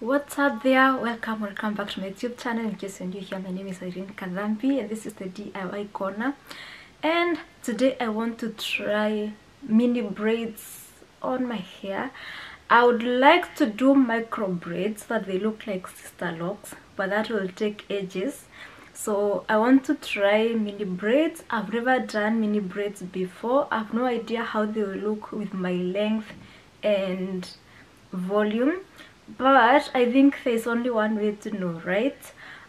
What's up there? Welcome, welcome back to my YouTube channel. In case you're new here, my name is Irene Kathambi and this is the DIY corner. And today I want to try mini braids on my hair. I would like to do micro braids so that they look like Sisterlocks, but that will take ages. So I want to try mini braids. I've never done mini braids before. I have no idea how they will look with my length and volume but I think there's only one way to know right?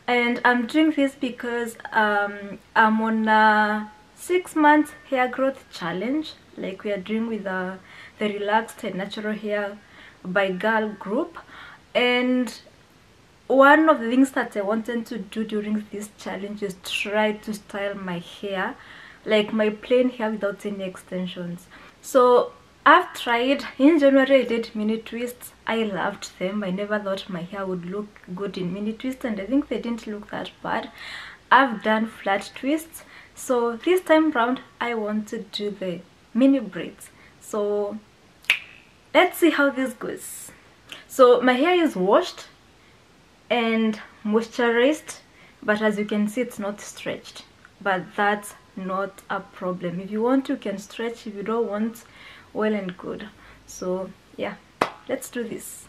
And I'm doing this because um, I'm on a six month hair growth challenge like we are doing with the, the relaxed and natural hair by girl group. And one of the things that I wanted to do during this challenge is try to style my hair like my plain hair without any extensions. So I've tried. In January I did mini twists. I loved them. I never thought my hair would look good in mini twists and I think they didn't look that bad. I've done flat twists. So this time round I want to do the mini braids. So let's see how this goes. So my hair is washed and moisturized but as you can see it's not stretched. But that's not a problem. If you want you can stretch. If you don't want well and good. So yeah let's do this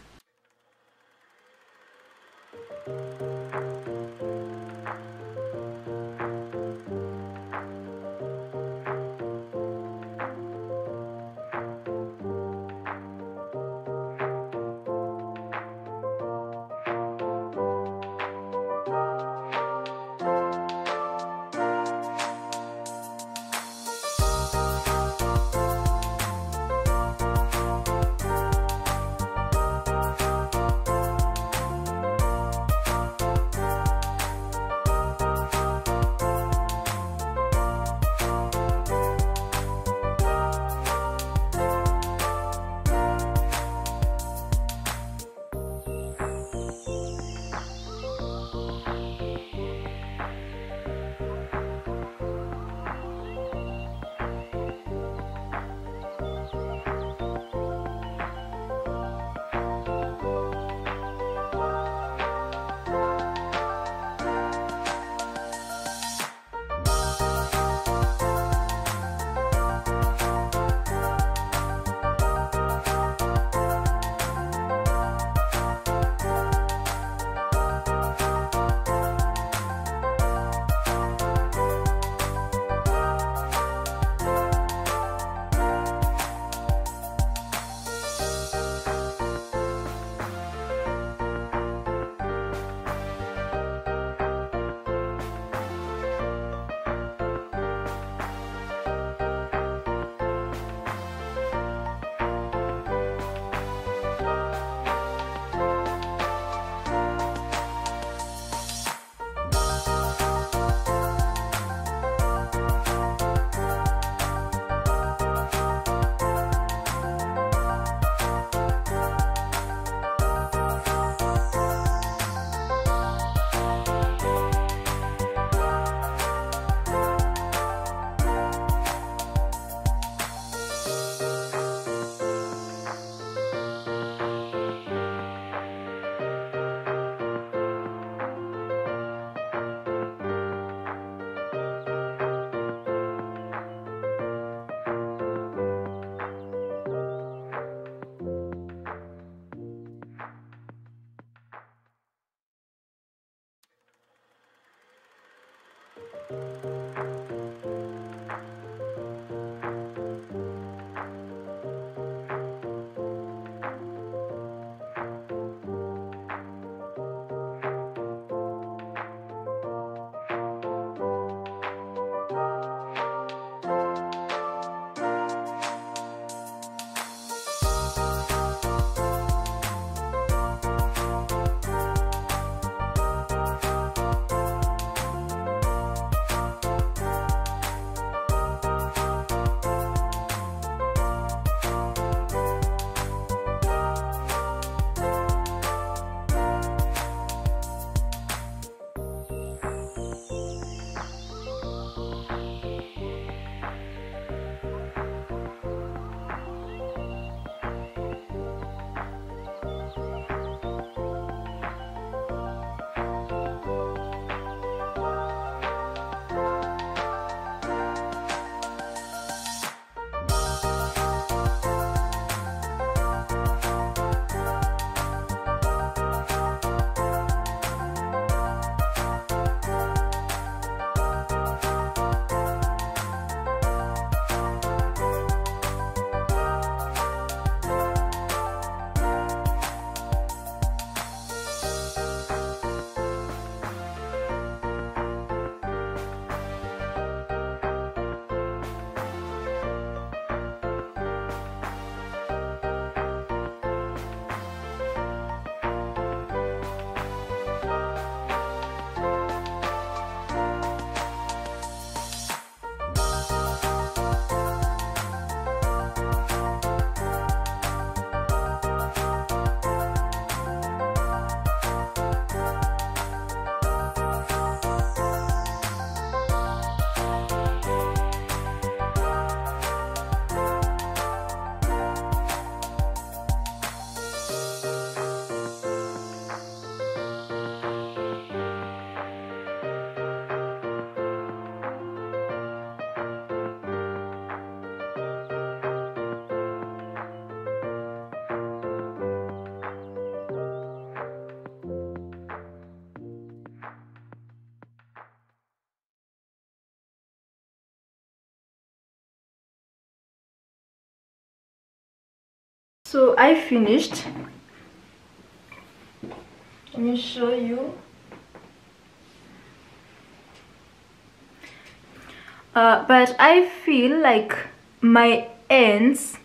So i finished. Let me show you. Uh, but i feel like my ends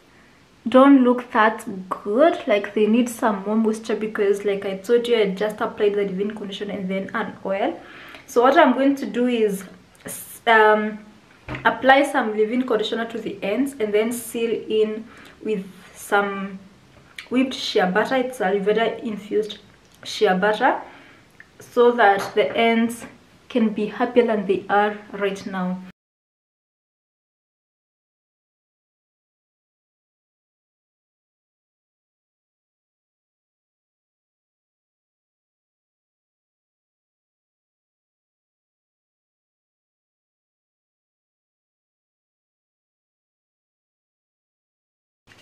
don't look that good. Like they need some more moisture because like i told you i just applied the leave-in conditioner and then an oil. So what i'm going to do is um, apply some leave-in conditioner to the ends and then seal in with some whipped shea butter. It's Ayurveda infused shea butter so that the ends can be happier than they are right now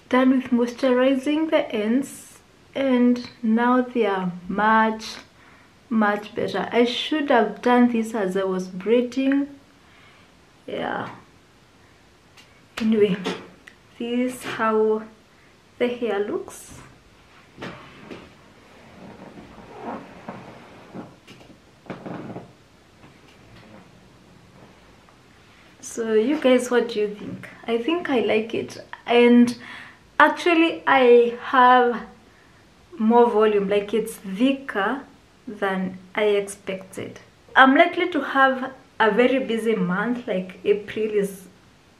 done with moisturizing the ends and now they are much much better. I should have done this as i was braiding yeah. Anyway this is how the hair looks. So you guys what do you think? I think i like it. And actually i have more volume like it's thicker than i expected. I'm likely to have a very busy month like april is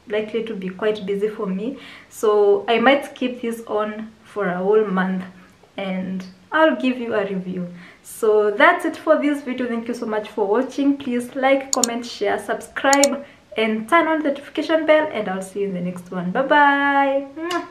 likely to be quite busy for me. So i might keep this on for a whole month and i'll give you a review. So that's it for this video. Thank you so much for watching. Please like comment share subscribe and turn on the notification bell and i'll see you in the next one. Bye bye